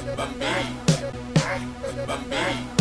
Bum, bum, bum, bum,